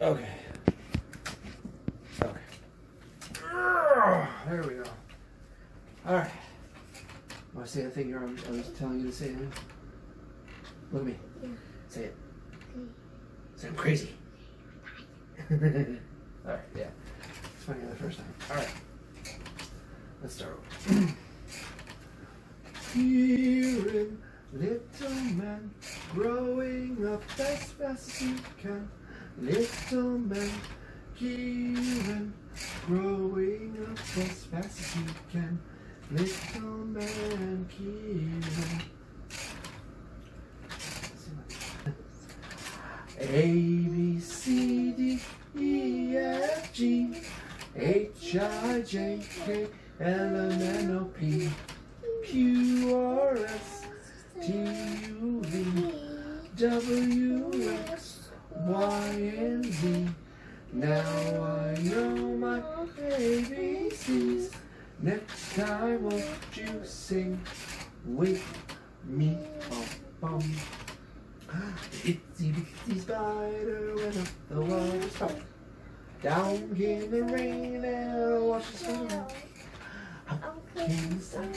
Okay. Okay. There we go. All right. Want to say the thing I was, I was telling you to say? Huh? Look at me. Yeah. Say it. Okay. Say I'm crazy. All right. Yeah. It's funny the first time. All right. Let's start. over. Kieran little man growing up as fast as he can. Little man, Kieran, growing up as fast as he can. Little man, Kieran. A B C D E F G H I J K L M N O P Q R S and Z. Now I know my ABCs. Next time won't you sing with me? Bum, bum. Itsy bitsy spider went up the water spout. Down came the rain and washed the sun. Up came the sun.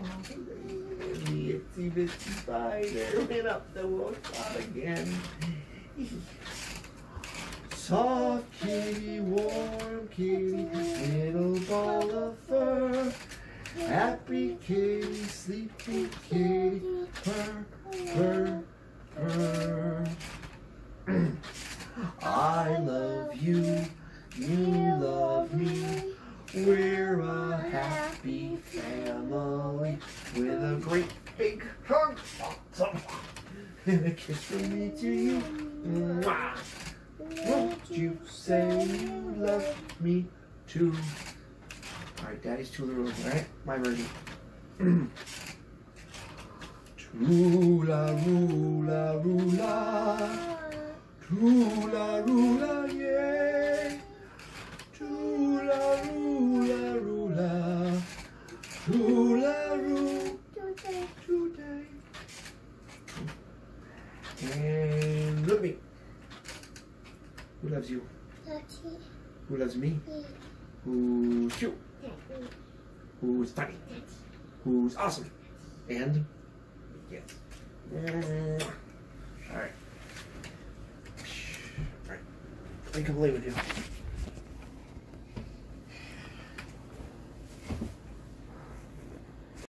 And the itsy bitsy spider went up the water spout again. Soft kitty, warm kitty, little ball of fur. Happy kitty, sleepy kitty, purr, purr, purr. I love you, you love me. We're a happy family with a great big hug and a kiss from me to you. Mwah. Won't you say you love me too? Alright, Daddy's two little alright? My version. Tula rula rula. Rula yay. Tula rula rula. Tula rula today. And look at me. Who loves you? Daddy. Who loves me? Me. Who's cute? Daddy. Who's funny? Daddy. Who's awesome? And yes. Mm. All right. All right. Let me come play with you.